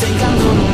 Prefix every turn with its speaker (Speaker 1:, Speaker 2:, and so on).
Speaker 1: 谁敢做